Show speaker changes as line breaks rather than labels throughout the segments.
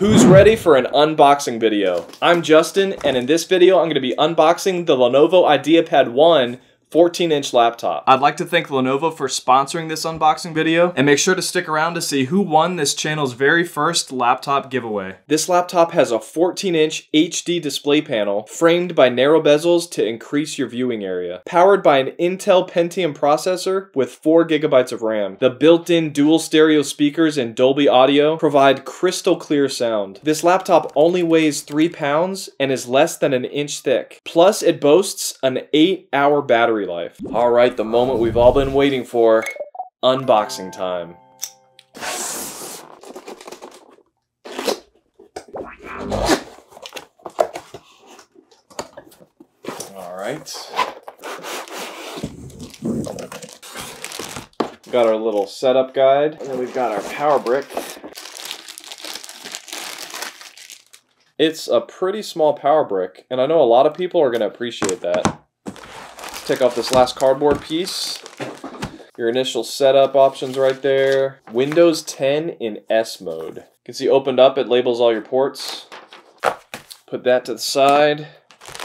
Who's ready for an unboxing video? I'm Justin, and in this video, I'm going to be unboxing the Lenovo IdeaPad 1 14 inch laptop. I'd like to thank Lenovo for sponsoring this unboxing video and make sure to stick around to see who won this channel's very first laptop giveaway. This laptop has a 14 inch HD display panel framed by narrow bezels to increase your viewing area. Powered by an Intel Pentium processor with 4 gigabytes of RAM. The built-in dual stereo speakers and Dolby Audio provide crystal clear sound. This laptop only weighs 3 pounds and is less than an inch thick. Plus it boasts an 8 hour battery battery life. Alright, the moment we've all been waiting for. Unboxing time. Alright. Got our little setup guide, and then we've got our power brick. It's a pretty small power brick, and I know a lot of people are going to appreciate that take off this last cardboard piece. Your initial setup options right there. Windows 10 in S mode. You can see opened up, it labels all your ports. Put that to the side.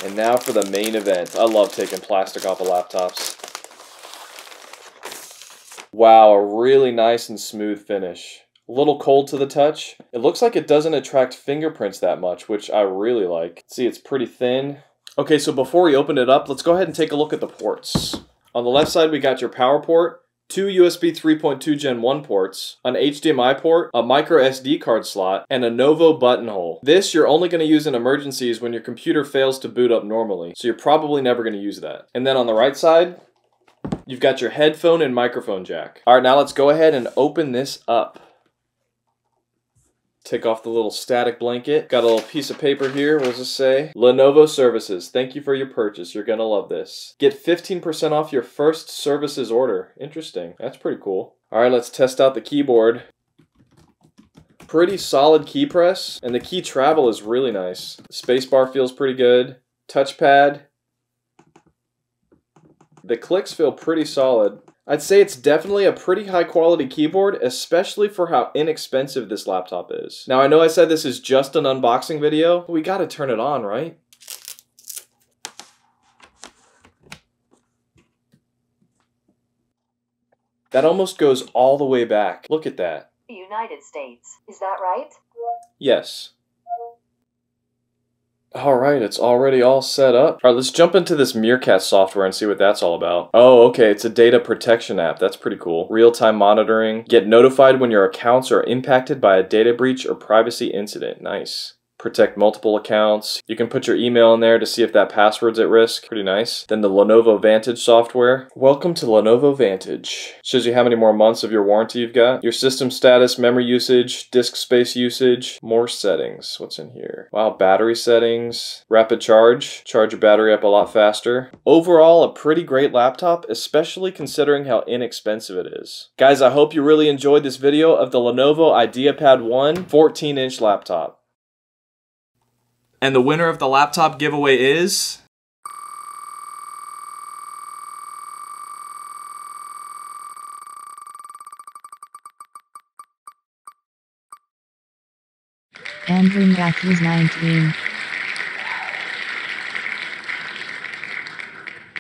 And now for the main event. I love taking plastic off of laptops. Wow, a really nice and smooth finish. A little cold to the touch. It looks like it doesn't attract fingerprints that much, which I really like. See, it's pretty thin. Okay, so before we open it up, let's go ahead and take a look at the ports. On the left side, we got your power port, two USB 3.2 Gen 1 ports, an HDMI port, a micro SD card slot, and a Novo buttonhole. This you're only going to use in emergencies when your computer fails to boot up normally, so you're probably never going to use that. And then on the right side, you've got your headphone and microphone jack. All right, now let's go ahead and open this up. Take off the little static blanket. Got a little piece of paper here. What does it say? Lenovo Services. Thank you for your purchase. You're going to love this. Get 15% off your first services order. Interesting. That's pretty cool. All right, let's test out the keyboard. Pretty solid key press, and the key travel is really nice. Spacebar feels pretty good. Touchpad. The clicks feel pretty solid. I'd say it's definitely a pretty high quality keyboard, especially for how inexpensive this laptop is. Now I know I said this is just an unboxing video, but we gotta turn it on, right? That almost goes all the way back. Look at that.
The United States, is that right?
Yes. All right, it's already all set up. All right, let's jump into this Meerkat software and see what that's all about. Oh, okay, it's a data protection app. That's pretty cool. Real-time monitoring. Get notified when your accounts are impacted by a data breach or privacy incident. Nice protect multiple accounts. You can put your email in there to see if that password's at risk. Pretty nice. Then the Lenovo Vantage software. Welcome to Lenovo Vantage. Shows you how many more months of your warranty you've got. Your system status, memory usage, disk space usage, more settings. What's in here? Wow, battery settings, rapid charge. Charge your battery up a lot faster. Overall, a pretty great laptop, especially considering how inexpensive it is. Guys, I hope you really enjoyed this video of the Lenovo IdeaPad 1 14-inch laptop. And the winner of the laptop giveaway is...
Andrew Matthews 19.